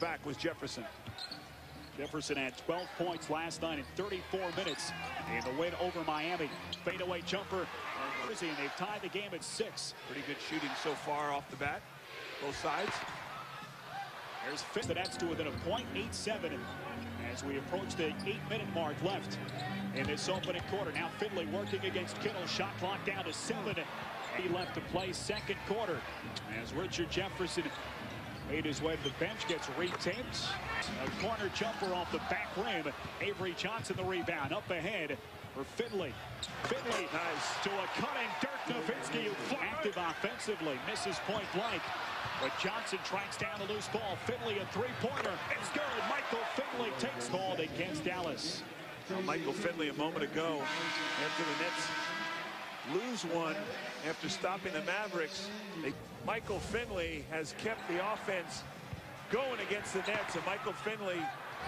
Back was Jefferson. Jefferson had 12 points last night in 34 minutes in the win over Miami. Fadeaway jumper. And they've tied the game at six. Pretty good shooting so far off the bat. Both sides. There's fifth. That's to within a point, 8-7 as we approach the eight-minute mark left in this opening quarter. Now Finley working against Kittle. Shot clock down to seven. He left to play second quarter as Richard Jefferson made his way to the bench, gets retaped. A corner jumper off the back rim. Avery Johnson the rebound up ahead for Finley. Finley nice. to a cutting Dirk Nowitzki active offensively misses point blank. But Johnson tracks down the loose ball. Finley a three-pointer. It's good. Michael Finley takes called against Dallas. Michael Finley a moment ago after the lose one after stopping the Mavericks. They, Michael Finley has kept the offense going against the Nets. And Michael Finley,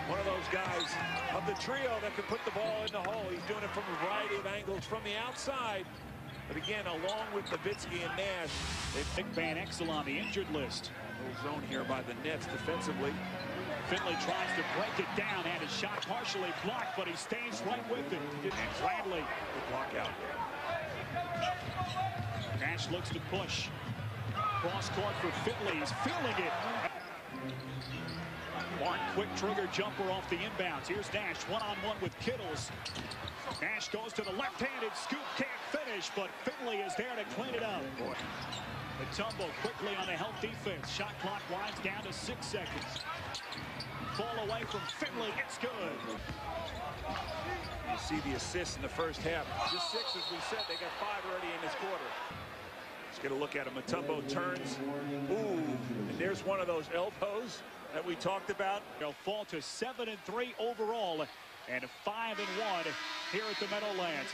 one of those guys of the trio that can put the ball in the hole. He's doing it from a variety of angles from the outside. But again, along with Nowitzki and Nash, they pick Van Exel on the injured list. A little zone here by the Nets defensively. Finley tries to break it down and his shot partially blocked, but he stays right with it. And Bradley. Good block out. Nash looks to push. Cross court for Finley. He's feeling it. One quick trigger jumper off the inbounds. Here's Nash one-on-one -on -one with Kittles. Nash goes to the left-handed scoop, can't finish, but Finley is there to clean it up. The tumble quickly on the help defense. Shot clock winds down to six seconds. Fall away from Finley. It's good. You see the assists in the first half. Just six, as we said. They got five already in this quarter. Let's get a look at him. Mutombo turns. Ooh, and there's one of those elbows that we talked about. They'll fall to 7 and 3 overall and 5 and 1 here at the Meadowlands.